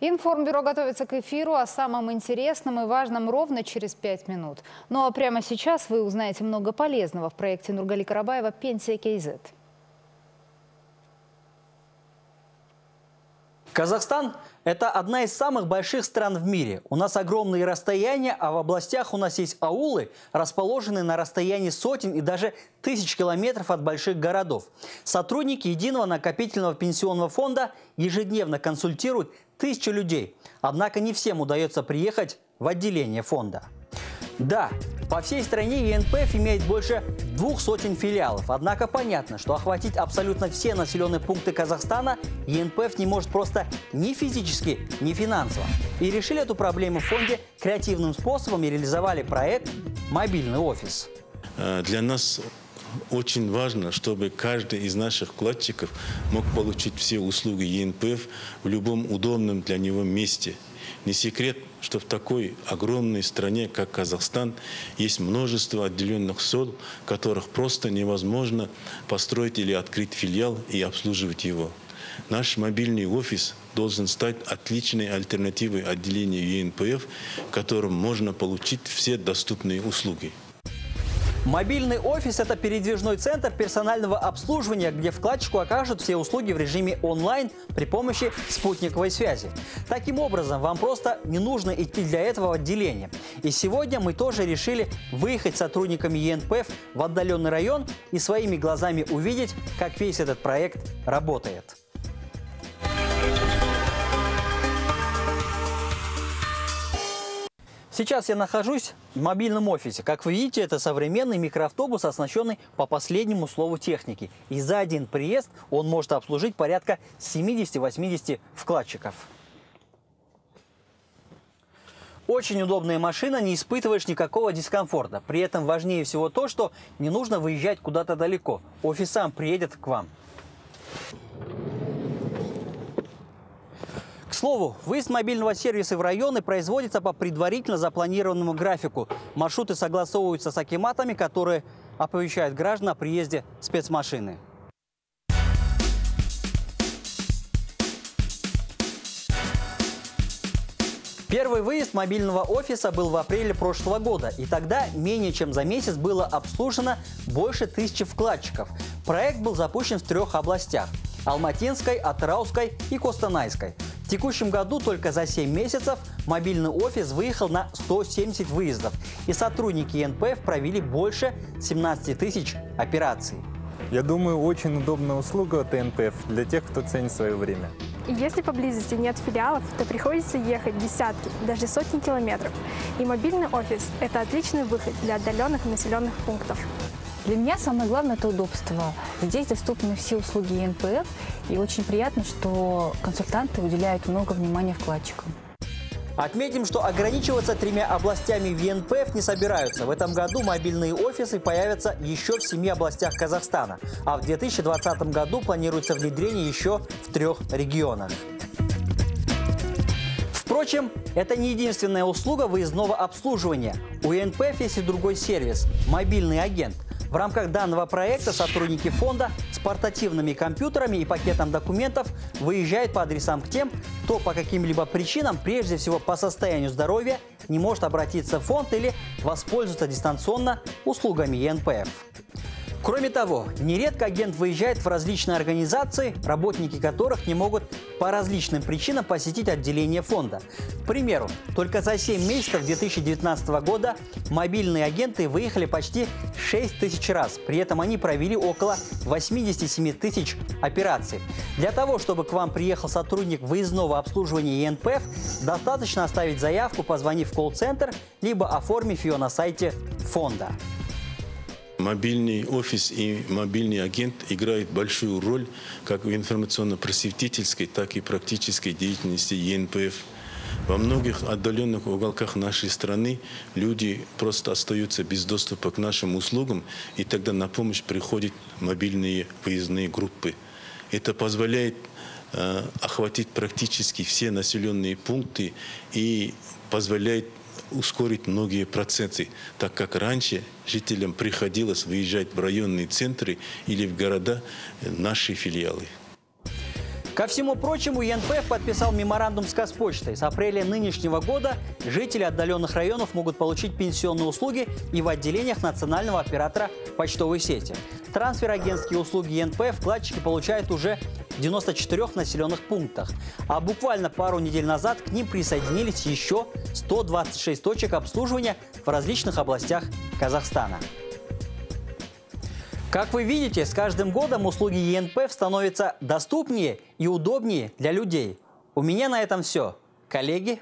Информбюро готовится к эфиру о самом интересном и важном ровно через пять минут. Ну а прямо сейчас вы узнаете много полезного в проекте Нургали Карабаева «Пенсия КЗ». Казахстан – это одна из самых больших стран в мире. У нас огромные расстояния, а в областях у нас есть аулы, расположенные на расстоянии сотен и даже тысяч километров от больших городов. Сотрудники Единого накопительного пенсионного фонда ежедневно консультируют тысячи людей. Однако не всем удается приехать в отделение фонда. Да, по всей стране ЕНПФ имеет больше двух сотен филиалов. Однако понятно, что охватить абсолютно все населенные пункты Казахстана ЕНПФ не может просто ни физически, ни финансово. И решили эту проблему в фонде креативным способом и реализовали проект «Мобильный офис». Э, для нас очень важно, чтобы каждый из наших вкладчиков мог получить все услуги ЕНПФ в любом удобном для него месте. Не секрет, что в такой огромной стране, как Казахстан, есть множество отделенных сел, которых просто невозможно построить или открыть филиал и обслуживать его. Наш мобильный офис должен стать отличной альтернативой отделению ЕНПФ, в можно получить все доступные услуги. Мобильный офис – это передвижной центр персонального обслуживания, где вкладчику окажут все услуги в режиме онлайн при помощи спутниковой связи. Таким образом, вам просто не нужно идти для этого в отделение. И сегодня мы тоже решили выехать сотрудниками ЕНПФ в отдаленный район и своими глазами увидеть, как весь этот проект работает. Сейчас я нахожусь в мобильном офисе. Как вы видите, это современный микроавтобус, оснащенный по последнему слову техники. И за один приезд он может обслужить порядка 70-80 вкладчиков. Очень удобная машина, не испытываешь никакого дискомфорта. При этом важнее всего то, что не нужно выезжать куда-то далеко. Офис сам приедет к вам. К слову, выезд мобильного сервиса в районы производится по предварительно запланированному графику. Маршруты согласовываются с акиматами, которые оповещают граждан о приезде спецмашины. Первый выезд мобильного офиса был в апреле прошлого года, и тогда менее чем за месяц было обслужено больше тысячи вкладчиков. Проект был запущен в трех областях – Алматинской, Атырауской и Костанайской – текущем году только за 7 месяцев мобильный офис выехал на 170 выездов, и сотрудники НПФ провели больше 17 тысяч операций. Я думаю, очень удобная услуга от НПФ для тех, кто ценит свое время. Если поблизости нет филиалов, то приходится ехать десятки, даже сотни километров. И мобильный офис – это отличный выход для отдаленных населенных пунктов. Для меня самое главное – это удобство. Здесь доступны все услуги ЕНПФ, и очень приятно, что консультанты уделяют много внимания вкладчикам. Отметим, что ограничиваться тремя областями в ЕНПФ не собираются. В этом году мобильные офисы появятся еще в семи областях Казахстана, а в 2020 году планируется внедрение еще в трех регионах. Впрочем, это не единственная услуга выездного обслуживания. У ЕНПФ есть и другой сервис – мобильный агент – в рамках данного проекта сотрудники фонда с портативными компьютерами и пакетом документов выезжают по адресам к тем, кто по каким-либо причинам, прежде всего по состоянию здоровья, не может обратиться в фонд или воспользоваться дистанционно услугами ЕНПФ. Кроме того, нередко агент выезжает в различные организации, работники которых не могут по различным причинам посетить отделение фонда. К примеру, только за 7 месяцев 2019 года мобильные агенты выехали почти 6 тысяч раз. При этом они провели около 87 тысяч операций. Для того, чтобы к вам приехал сотрудник выездного обслуживания ЕНПФ, достаточно оставить заявку, позвонив в колл-центр, либо оформив ее на сайте фонда. Мобильный офис и мобильный агент играют большую роль как в информационно-просветительской, так и практической деятельности ЕНПФ. Во многих отдаленных уголках нашей страны люди просто остаются без доступа к нашим услугам, и тогда на помощь приходят мобильные выездные группы. Это позволяет э, охватить практически все населенные пункты и позволяет ускорить многие процессы, так как раньше жителям приходилось выезжать в районные центры или в города наши филиалы. Ко всему прочему, ЕНПФ подписал меморандум с Казпочтой. С апреля нынешнего года жители отдаленных районов могут получить пенсионные услуги и в отделениях национального оператора почтовой сети. Трансфер агентские услуги ЕНПФ вкладчики получают уже 94 населенных пунктах. А буквально пару недель назад к ним присоединились еще 126 точек обслуживания в различных областях Казахстана. Как вы видите, с каждым годом услуги ЕНПФ становятся доступнее и удобнее для людей. У меня на этом все. Коллеги,